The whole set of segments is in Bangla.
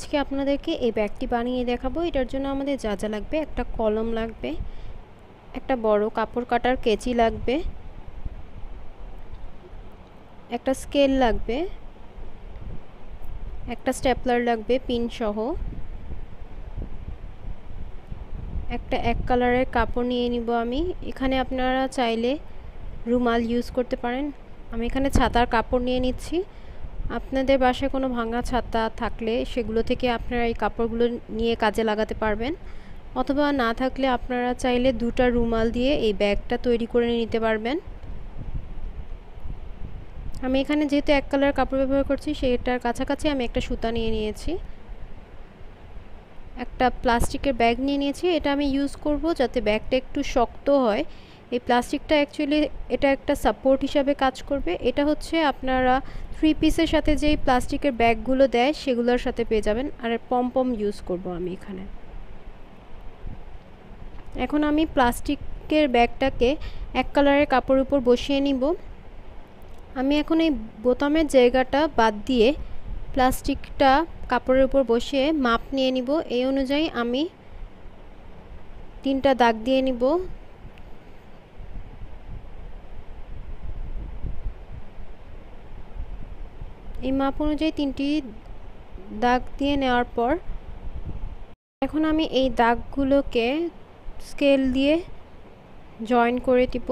আজকে আপনাদেরকে এই ব্যাগটি বানিয়ে দেখাবো। এটার জন্য আমাদের যা যা লাগবে, একটা কলম লাগবে, একটা বড় কাপড় কাটার কেচি লাগবে, একটা স্কেল লাগবে, একটা স্টেপলার লাগবে, পিন সহ, একটা এক কালারের কাপড় নিয়ে নিব আমি। এখানে আপনারা চাইলে রুমাল ইউজ করতে পারেন। আমি এখানে ছাতার কাপড় নিয়ে নিচ্ছি। আপনাদের বাসায় কোনো ভাঙা ছাতা থাকলে সেগুলো থেকে আপনারা এই কাপড়গুলো নিয়ে কাজে লাগাতে পারবেন। অথবা না থাকলে আপনারা চাইলে দুটা রুমাল দিয়ে এই ব্যাগটা তৈরি করে নিতে পারবেন। আমি এখানে যেহেতু এক কালার কাপড় ব্যবহার করছি, সেটার কাছাকাছি আমি একটা সুতা নিয়ে নিয়েছি। একটা প্লাস্টিকের ব্যাগ নিয়ে নিয়েছি। এটা আমি ইউজ করব যাতে ব্যাগটা একটু শক্ত হয়। এই প্লাস্টিকটা অ্যাকচুয়ালি এটা একটা সাপোর্ট হিসাবে কাজ করবে। এটা হচ্ছে আপনারা থ্রি পিসের সাথে যেই প্লাস্টিকের ব্যাগগুলো দেয়, সেগুলোর সাথে পেয়ে যাবেন। আর পম পম ইউজ করব আমি এখানে। এখন আমি প্লাস্টিকের ব্যাগটাকে এক কালারের কাপড়ের উপর বসিয়ে নিব। আমি এখন এই বোতামের জায়গাটা বাদ দিয়ে প্লাস্টিকটা কাপড়ের উপর বসিয়ে মাপ নিয়ে নিব। এই অনুযায়ী আমি তিনটা দাগ দিয়ে নিব। এই মাপ অনুযায়ী তিনটি দাগ দিয়ে নেওয়ার পর এখন আমি এই দাগগুলোকে স্কেল দিয়ে জয়েন করে দিব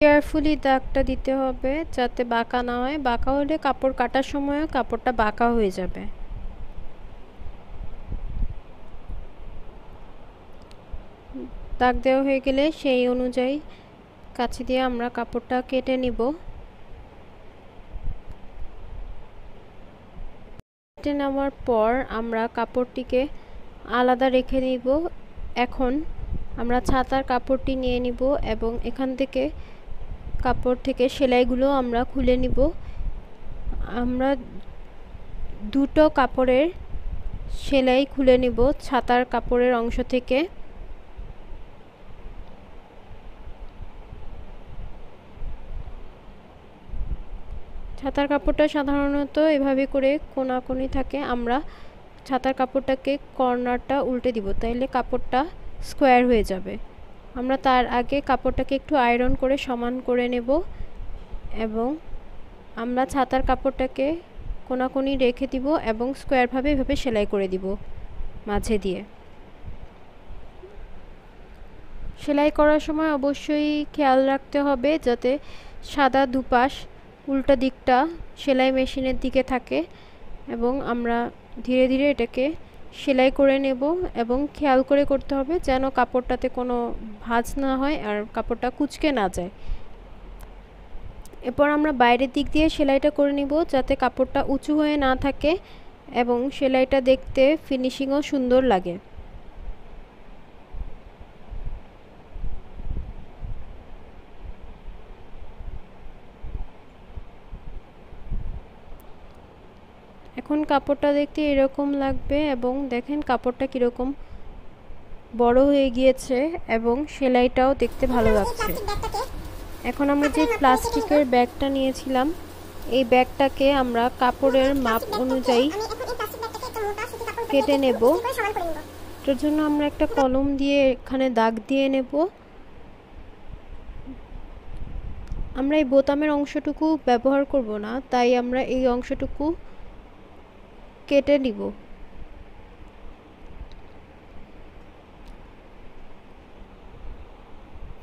কেয়ারফুলি দাগটা দিতে হবে যাতে বাঁকা না হয়। বাঁকা হলে কাপড় কাটার সময়ও কাপড়টা বাঁকা হয়ে যাবে। দাগ দেওয়া হয়ে গেলে সেই অনুযায়ী কাছি দিয়ে আমরা কাপড়টা কেটে নিব। কেটে নেওয়ার পর আমরা কাপড়টিকে আলাদা রেখে নিব এখন আমরা ছাতার কাপড়টি নিয়ে নিব এবং এখান থেকে কাপড় থেকে সেলাইগুলো আমরা খুলে নিব। আমরা দুটো কাপড়ের সেলাই খুলে নিব ছাতার কাপড়ের অংশ থেকে। ছাতার কাপড়টা সাধারণত এভাবে করে কোনাকুনি থাকে, আমরা ছাতার কাপড়টাকে কর্নারটা উল্টে দিব, তাইলে কাপড়টা স্কোয়ার হয়ে যাবে। আমরা তার আগে কাপড়টাকে একটু আয়রন করে সমান করে নেব এবং আমরা ছাতার কাপড়টাকে কোনাকুনি রেখে দিব এবং স্কোয়ারভাবে এভাবে সেলাই করে দিব মাঝে দিয়ে। সেলাই করার সময় অবশ্যই খেয়াল রাখতে হবে যাতে সাদা দুপাশ উল্টা দিকটা সেলাই মেশিনের দিকে থাকে এবং আমরা ধীরে ধীরে এটাকে সেলাই করে নেব এবং খেয়াল করে করতে হবে যেন কাপড়টাতে কোনো ভাঁজ না হয় আর কাপড়টা কুচকে না যায়। এরপর আমরা বাইরের দিক দিয়ে সেলাইটা করে নিব যাতে কাপড়টা উঁচু হয়ে না থাকে এবং সেলাইটা দেখতে ফিনিশিংও সুন্দর লাগে। এখন কাপড়টা দেখতে এরকম লাগবে এবং দেখেন কাপড়টা কীরকম বড় হয়ে গিয়েছে এবং সেলাইটাও দেখতে ভালো লাগছে। এখন আমরা যে প্লাস্টিকের ব্যাগটা নিয়েছিলাম, এই ব্যাগটাকে আমরা কাপড়ের মাপ অনুযায়ী কেটে নেব। এটার জন্য আমরা একটা কলম দিয়ে এখানে দাগ দিয়ে নেব। আমরা এই বোতামের অংশটুকু ব্যবহার করব না, তাই আমরা এই অংশটুকু কেটে নিব।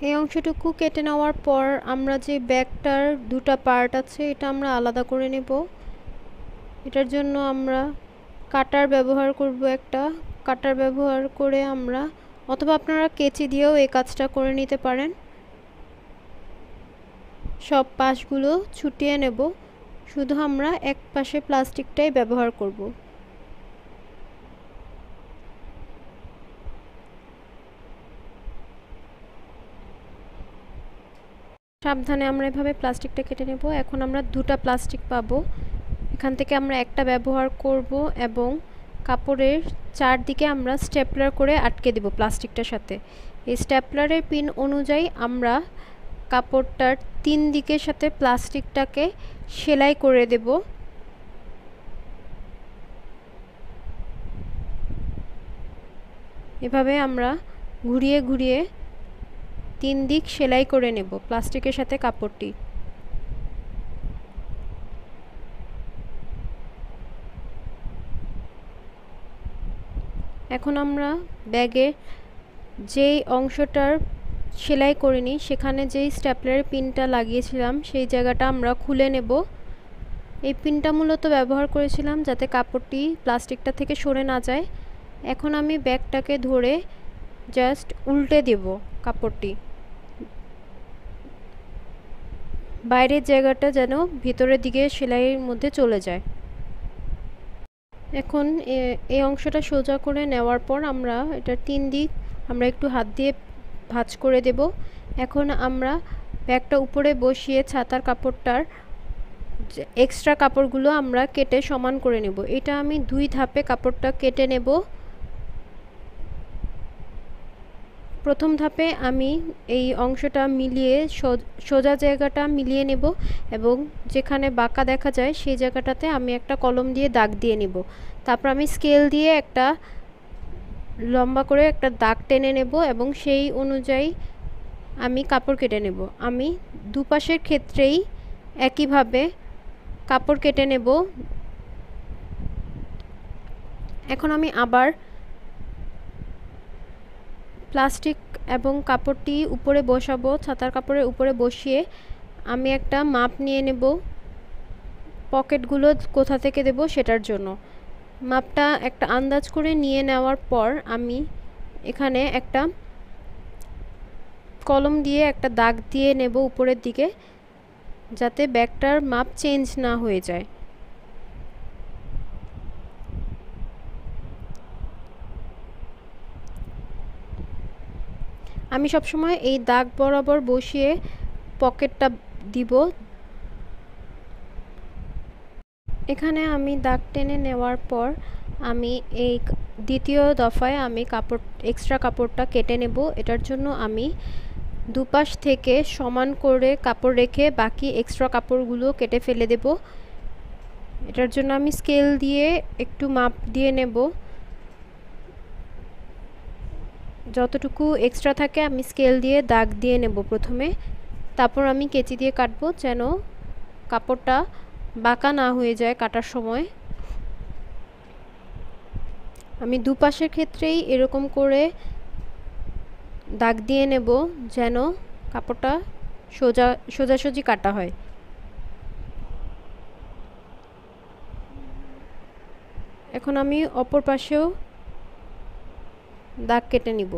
এই অংশটুকু কেটে নেওয়ার পর আমরা যে ব্যাগটার দুটা পার্ট আছে, এটা আমরা আলাদা করে নেব। এটার জন্য আমরা কাটার ব্যবহার করব একটা। কাটার ব্যবহার করে আমরা, অথবা আপনারা কেচি দিয়েও এই কাজটা করে নিতে পারেন। সব পাশগুলো ছুটিয়ে নেব। শুধু আমরা এক পাশে প্লাস্টিকটাই ব্যবহার করব। সাবধানে আমরা এভাবে প্লাস্টিকটা কেটে নেব। এখন আমরা দুটা প্লাস্টিক পাবো। এখান থেকে আমরা একটা ব্যবহার করব এবং কাপড়ের চারদিকে আমরা স্টেপলার করে আটকে দেব প্লাস্টিকটার সাথে। এই স্টেপলারের পিন অনুযায়ী আমরা কাপড়টার তিন দিকের সাথে প্লাস্টিকটাকে সেলাই করে দেব। এভাবে আমরা ঘুরিয়ে ঘুরিয়ে তিন দিক সেলাই করে নেব প্লাস্টিকের সাথে কাপড়টি। এখন আমরা ব্যাগের যেই অংশটার সেলাই করিনি সেখানে যেই স্ট্যাপলারের পিনটা লাগিয়েছিলাম, সেই জায়গাটা আমরা খুলে নেব। এই পিনটা মূলত ব্যবহার করেছিলাম যাতে কাপড়টি প্লাস্টিকটা থেকে সরে না যায়। এখন আমি ব্যাগটাকে ধরে জাস্ট উল্টে দেব কাপড়টি। বাইরের জায়গাটা যেন ভিতরের দিকে সেলাইয়ের মধ্যে চলে যায়। এখন এই অংশটা সোজা করে নেওয়ার পর আমরা এটা তিন দিক আমরা একটু হাত দিয়ে ভাঁজ করে দেব। এখন আমরা ব্যাগটা উপরে বসিয়ে ছাতার কাপড়টার এক্সট্রা কাপড়গুলো আমরা কেটে সমান করে নেব। এটা আমি দুই ধাপে কাপড়টা কেটে নেব। প্রথম ধাপে আমি এই অংশটা মিলিয়ে সোজা জায়গাটা মিলিয়ে নেব এবং যেখানে বাঁকা দেখা যায় সেই জায়গাটাতে আমি একটা কলম দিয়ে দাগ দিয়ে নেব। তারপর আমি স্কেল দিয়ে একটা লম্বা করে একটা দাগ টেনে নেব এবং সেই অনুযায়ী আমি কাপড় কেটে নেব। আমি দুপাশের ক্ষেত্রেই একইভাবে কাপড় কেটে নেব। এখন আমি আবার প্লাস্টিক এবং কাপড়টি উপরে বসাবো, ছাতার কাপড়ের উপরে বসিয়ে আমি একটা মাপ নিয়ে নেব। পকেটগুলো কোথা থেকে দেব সেটার জন্য। মাপটা একটা আন্দাজ করে নিয়ে নেওয়ার পর আমি এখানে একটা কলম দিয়ে একটা দাগ দিয়ে নেব উপরের দিকে, যাতে ব্যাগটার মাপ চেঞ্জ না হয়ে যায়। আমি সবসময় এই দাগ বরাবর বসিয়ে পকেটটা দিব এখানে আমি দাগ টেনে নেওয়ার পর আমি এই দ্বিতীয় দফায় আমি কাপড় এক্সট্রা কাপড়টা কেটে নেব। এটার জন্য আমি দুপাশ থেকে সমান করে কাপড় রেখে বাকি এক্সট্রা কাপড়গুলো কেটে ফেলে দেব। এটার জন্য আমি স্কেল দিয়ে একটু মাপ দিয়ে নেব। যতটুকু এক্সট্রা থাকে আমি স্কেল দিয়ে দাগ দিয়ে নেব প্রথমে। তারপর আমি কেচি দিয়ে কাটবো যেন কাপড়টা বাঁকা না হয়ে যায় কাটার সময়। আমি দুপাশের ক্ষেত্রেই এরকম করে দাগ দিয়ে নেব যেন কাপড়টা সোজা, সোজাসুজি কাটা হয়। এখন আমি অপর পাশেও দাগ কেটে নিব।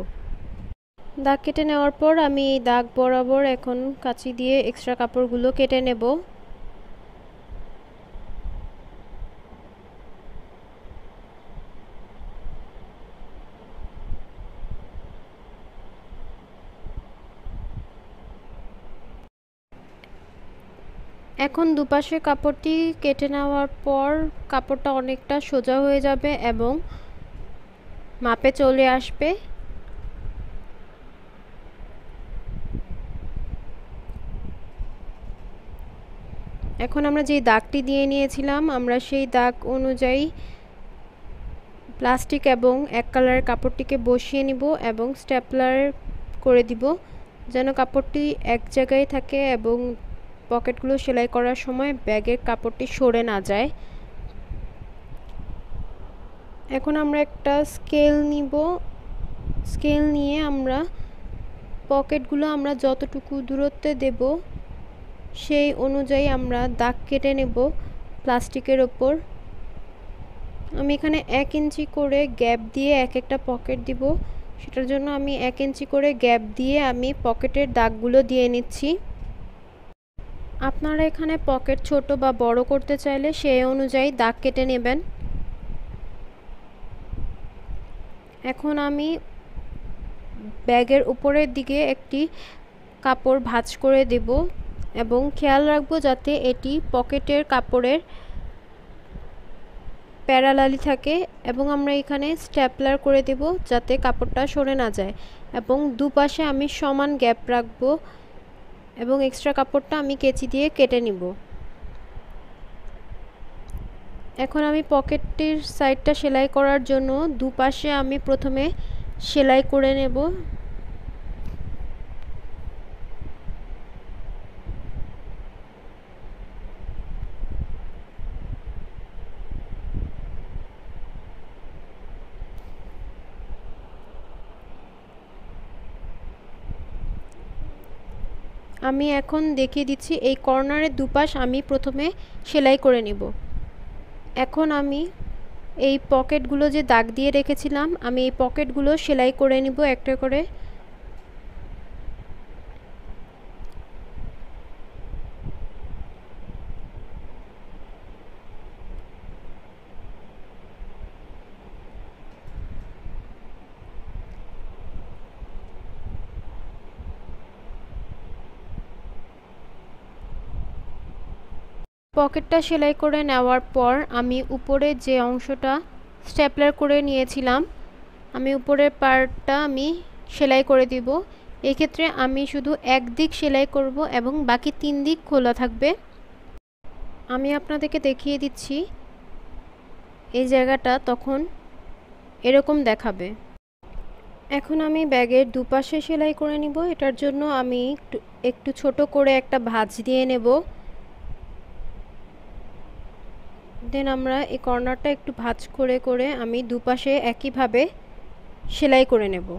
দাগ কেটে নেওয়ার পর আমি দাগ বরাবর এখন কাঁচি দিয়ে এক্সট্রা কাপড়গুলো কেটে নেব। এখন দুপাশে কাপড়টি কেটে নেওয়ার পর কাপড়টা অনেকটা সোজা হয়ে যাবে এবং মাপে চলে আসবে। এখন আমরা যেই দাগটি দিয়ে নিয়েছিলাম, আমরা সেই দাগ অনুযায়ী প্লাস্টিক এবং এক কালারের কাপড়টিকে বসিয়ে নিব এবং স্ট্যাপলার করে দিব, যেন কাপড়টি এক জায়গায় থাকে এবং পকেটগুলো সেলাই করার সময় ব্যাগের কাপড়টি সরে না যায়। এখন আমরা একটা স্কেল নিব। স্কেল নিয়ে আমরা পকেটগুলো আমরা যতটুকু দূরত্বে দেব, সেই অনুযায়ী আমরা দাগ কেটে নেব প্লাস্টিকের ওপর। আমি এখানে এক ইঞ্চি করে গ্যাপ দিয়ে এক একটা পকেট দিব। সেটার জন্য আমি এক ইঞ্চি করে গ্যাপ দিয়ে আমি পকেটের দাগগুলো দিয়ে নিচ্ছি। আপনারা এখানে পকেট ছোট বা বড় করতে চাইলে সেই অনুযায়ী দাগ কেটে নেবেন। এখন আমি ব্যাগের উপরের দিকে একটি কাপড় ভাঁজ করে দেব এবং খেয়াল রাখব যাতে এটি পকেটের কাপড়ের প্যারালালি থাকে এবং আমরা এখানে স্ট্যাপলার করে দেব যাতে কাপড়টা সরে না যায় এবং দুপাশে আমি সমান গ্যাপ রাখব এবং এক্সট্রা কাপড়টা আমি কেচি দিয়ে কেটে নিব। এখন আমি পকেটটির সাইডটা সেলাই করার জন্য দুপাশে আমি প্রথমে সেলাই করে নেব। আমি এখন দেখিয়ে দিচ্ছি এই কর্নারের দুপাশ আমি প্রথমে সেলাই করে নিব। এখন আমি এই পকেটগুলো যে দাগ দিয়ে রেখেছিলাম, আমি এই পকেটগুলো সেলাই করে নিব একটা করে। পকেটটা সেলাই করে নেওয়ার পর আমি উপরে যে অংশটা স্টেপলার করে নিয়েছিলাম, আমি উপরের পার্টটা আমি সেলাই করে দিব। এক্ষেত্রে আমি শুধু এক দিক সেলাই করব এবং বাকি তিন দিক খোলা থাকবে। আমি আপনাদেরকে দেখিয়ে দিচ্ছি, এই জায়গাটা তখন এরকম দেখাবে। এখন আমি ব্যাগের দুপাশে সেলাই করে নিব। এটার জন্য আমি একটু একটু ছোট করে একটা ভাঁজ দিয়ে নেব। দেন আমরা এই কর্নারটা একটু ভাঁজ করে করে আমি দুপাশে একইভাবে সেলাই করে নেব।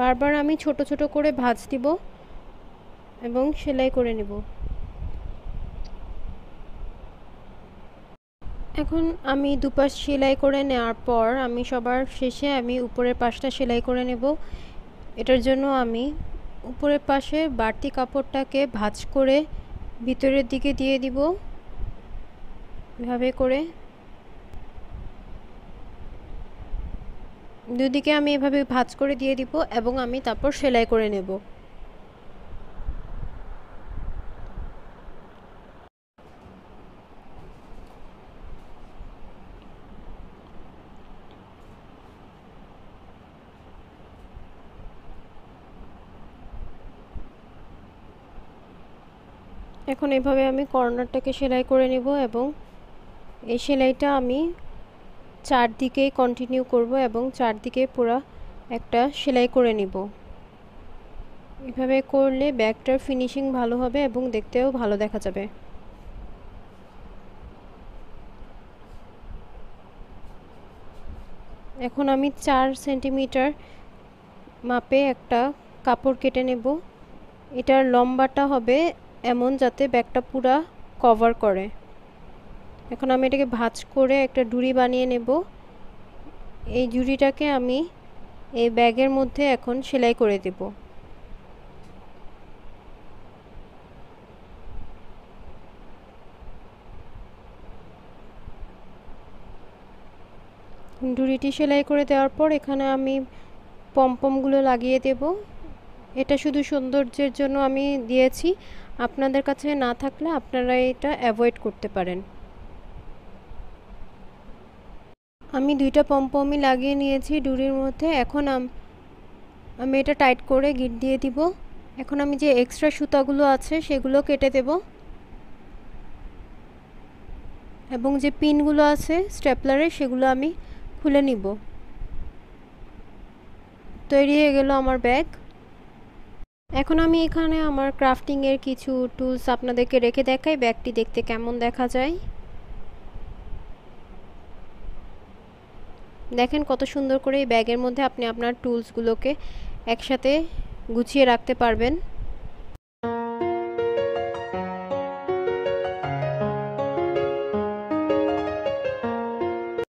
বারবার আমি ছোট ছোট করে ভাঁজ দিব এবং সেলাই করে নেব। এখন আমি দুপাশ সেলাই করে নেওয়ার পর আমি সবার শেষে আমি উপরের পাশটা সেলাই করে নেব। এটার জন্য আমি উপরের পাশে বাড়তি কাপড়টাকে ভাঁজ করে ভিতরের দিকে দিয়ে দিব। এভাবে করে। দুদিকে আমি এভাবে ভাঁজ করে দিয়ে দিব এবং আমি তারপর সেলাই করে নেব। এখন এভাবে আমি কর্নারটাকে সেলাই করে নেব এবং এই সেলাইটা আমি চারদিকেই কন্টিনিউ করব এবং চারদিকে পুরো একটা সেলাই করে নিব। এভাবে করলে ব্যাগটার ফিনিশিং ভালো হবে এবং দেখতেও ভালো দেখা যাবে। এখন আমি চার সেন্টিমিটার মাপে একটা কাপড় কেটে নেব। এটার লম্বাটা হবে এমন যাতে ব্যাগটা পুরা কভার করে। এখন আমি এটাকে ভাঁজ করে একটা ডুরি বানিয়ে নেব। এই জুড়িটাকে আমি এই ব্যাগের মধ্যে এখন সেলাই করে দেব। ডুরিটি সেলাই করে দেওয়ার পর এখানে আমি পমপমগুলো লাগিয়ে দেব। এটা শুধু সৌন্দর্যের জন্য আমি দিয়েছি। আপনাদের কাছে না থাকলে আপনারা এটা অ্যাভয়েড করতে পারেন। আমি দুইটা পম্পমই লাগিয়ে নিয়েছি ডুরির মধ্যে। এখন আমি এটা টাইট করে গিট দিয়ে দিব। এখন আমি যে এক্সট্রা সুতাগুলো আছে সেগুলো কেটে দেব। এবং যে পিনগুলো আছে স্টেপলারে সেগুলো আমি খুলে নিব। তৈরি হয়ে গেল আমার ব্যাগ এখন আমি এখানে আমার ক্রাফটিংয়ের কিছু টুলস আপনাদেরকে রেখে দেখাই, ব্যাগটি দেখতে কেমন দেখা যায়। দেখেন কত সুন্দর করে এই ব্যাগের মধ্যে আপনি আপনার টুলসগুলোকে একসাথে গুছিয়ে রাখতে পারবেন।